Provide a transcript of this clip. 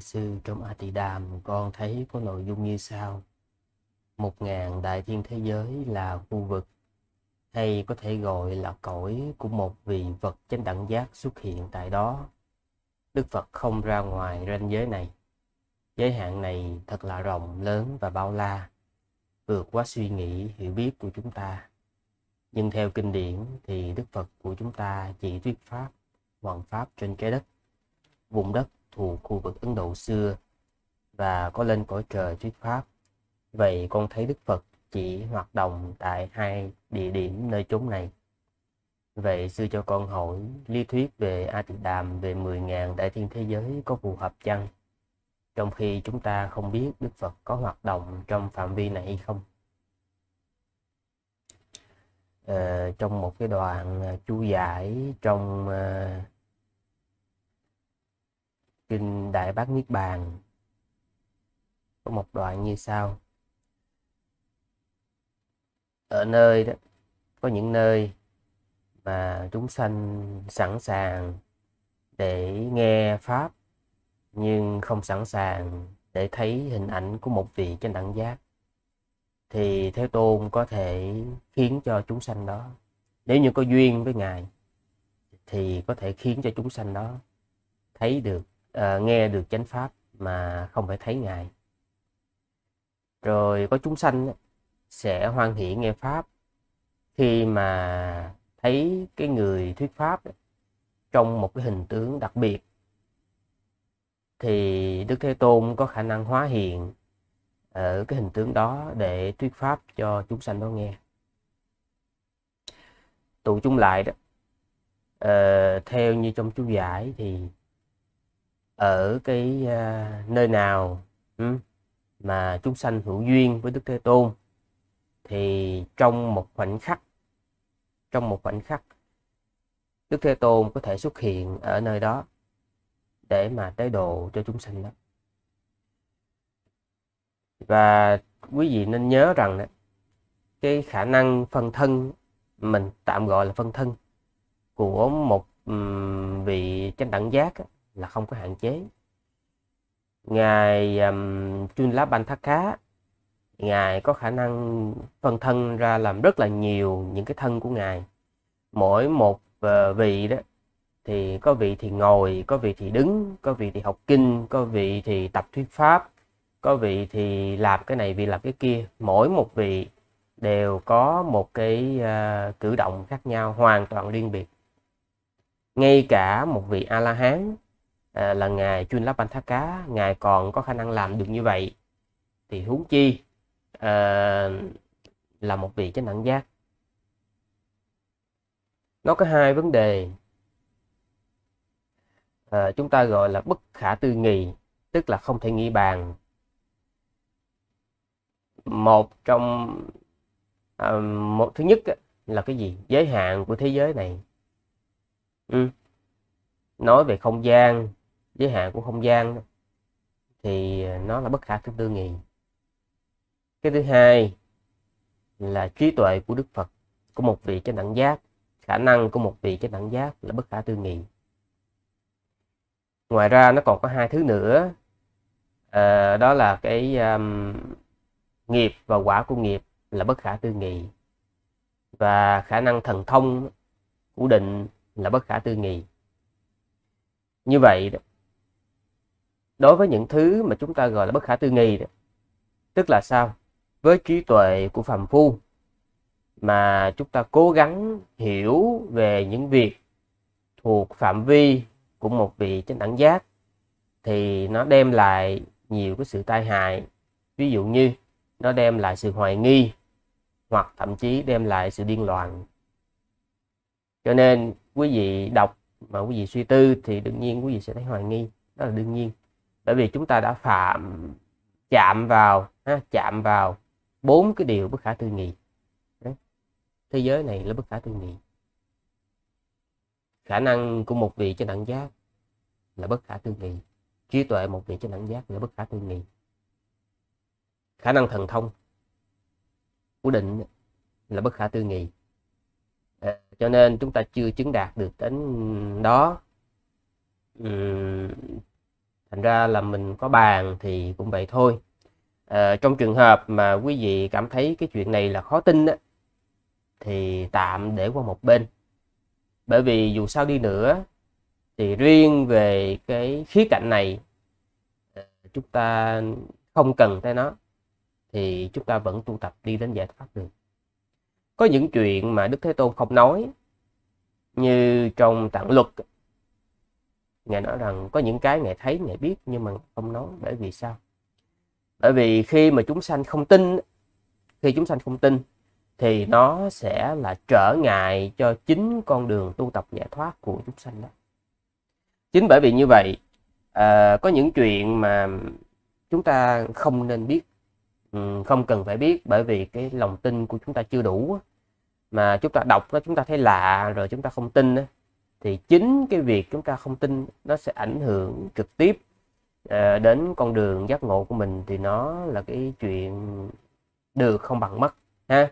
Sư, trong A Tỳ Đàm con thấy có nội dung như sau. Một ngàn đại thiên thế giới là khu vực, hay có thể gọi là cõi của một vị vật chánh đẳng giác xuất hiện tại đó. Đức Phật không ra ngoài ranh giới này. Giới hạn này thật là rộng, lớn và bao la, vượt quá suy nghĩ, hiểu biết của chúng ta. Nhưng theo kinh điển thì Đức Phật của chúng ta chỉ thuyết Pháp, hoàn Pháp trên trái đất, vùng đất thuộc khu vực Ấn Độ xưa và có lên cõi trời thuyết Pháp. Vậy con thấy Đức Phật chỉ hoạt động tại hai địa điểm nơi chốn này. Vậy sư cho con hỏi lý thuyết về A Tỳ Đàm về 10.000 đại thiên thế giới có phù hợp chăng? Trong khi chúng ta không biết Đức Phật có hoạt động trong phạm vi này hay không? Ờ, trong một cái đoạn ờ, chú giải trong uh, kinh Đại Bát Niết Bàn. Có một đoạn như sau. Ở nơi đó, có những nơi mà chúng sanh sẵn sàng để nghe pháp, nhưng không sẵn sàng để thấy hình ảnh của một vị trên đẳng giác. Thì thế tôn có thể khiến cho chúng sanh đó, nếu như có duyên với ngài, thì có thể khiến cho chúng sanh đó thấy được uh, nghe được chánh pháp mà không phải thấy ngài rồi có chúng sanh sẽ hoan hỷ nghe pháp khi mà thấy cái người thuyết pháp trong một cái hình tướng đặc biệt thì Đức Thế Tôn có khả năng hóa hiện ở cái hình tướng đó để thuyết pháp cho chúng sanh đó nghe. Tụ chung lại đó, uh, theo như trong chú giải thì ở cái uh, nơi nào um, mà chúng sanh hữu duyên với Đức Thế Tôn thì trong một khoảnh khắc trong một khoảnh khắc Đức Thế Tôn có thể xuất hiện ở nơi đó để mà tế độ cho chúng sanh đó. Và quý vị nên nhớ rằng cái khả năng phân thân mình tạm gọi là phân thân của một vị chánh đẳng giác là không có hạn chế. Ngài um, chuyên lá ban thác cá ngài có khả năng phân thân ra làm rất là nhiều những cái thân của ngài. Mỗi một uh, vị đó thì có vị thì ngồi có vị thì đứng có vị thì học kinh có vị thì tập thuyết pháp có vị thì làm cái này vị làm cái kia. Mỗi một vị đều có một cái uh, cử động khác nhau hoàn toàn riêng biệt. Ngay cả một vị a la hán uh, là ngài chuyên lắp banh thác cá ngài còn có khả năng làm được như vậy thì huống chi à, là một vị chánh đẳng giác. Nó có hai vấn đề. À, chúng ta gọi là bất khả tư nghị tức là không thể nghĩ bàn. Một trong à, một thứ nhất là cái gì? Giới hạn của thế giới này. Ừ. nói về không gian giới hạn của không gian thì à, nó là bất khả tư tư nghị. Cái thứ hai là trí tuệ của đức phật của một vị chánh đẳng giác khả năng của một vị chánh đẳng giác là bất khả tư nghị. Ngoài ra nó còn có hai thứ nữa à, đó là cái um, nghiệp và quả của nghiệp là bất khả tư nghị. Và khả năng thần thông của định là bất khả tư nghị. Như vậy đối với những thứ mà chúng ta gọi là bất khả tư nghị tức là sao? Với trí tuệ của phàm phu, mà chúng ta cố gắng hiểu về những việc thuộc phạm vi của một vị chánh đẳng giác, thì nó đem lại nhiều cái sự tai hại. Ví dụ như nó đem lại sự hoài nghi, hoặc thậm chí đem lại sự điên loạn. Cho nên quý vị đọc mà quý vị suy tư thì đương nhiên quý vị sẽ thấy hoài nghi. Đó là đương nhiên bởi vì chúng ta đã phạm chạm vào ha, chạm vào bốn cái điều bất khả tư nghị. Thế giới này là bất khả tư nghị. Khả năng của một vị trên đẳng giác là bất khả tư nghị. Trí tuệ một vị trên đẳng giác là bất khả tư nghị. Khả năng thần thông của định là bất khả tư nghị. À, cho nên chúng ta chưa chứng đạt được đến đó. Uhm, thành ra là mình có bàn thì cũng vậy thôi. À, trong trường hợp mà quý vị cảm thấy cái chuyện này là khó tin á, thì tạm để qua một bên. Bởi vì dù sao đi nữa thì riêng về cái khía cạnh này ờ, chúng ta không cần tới nó thì chúng ta vẫn tu tập đi đến giải thoát được. Có những chuyện mà đức thế tôn không nói như trong tạng luật ngài nói rằng có những cái ngài thấy ngài biết nhưng mà không nói bởi vì sao? Bởi vì khi mà chúng sanh không tin khi chúng sanh không tin thì nó sẽ là trở ngại cho chính con đường tu tập giải thoát của chúng sanh đó. Chính bởi vì như vậy à, có những chuyện mà chúng ta không nên biết ừ, không cần phải biết bởi vì cái lòng tin của chúng ta chưa đủ mà chúng ta đọc nó chúng ta thấy lạ rồi chúng ta không tin thì chính cái việc chúng ta không tin nó sẽ ảnh hưởng trực tiếp à, đến con đường giác ngộ của mình thì nó là cái chuyện được không bằng mất ha?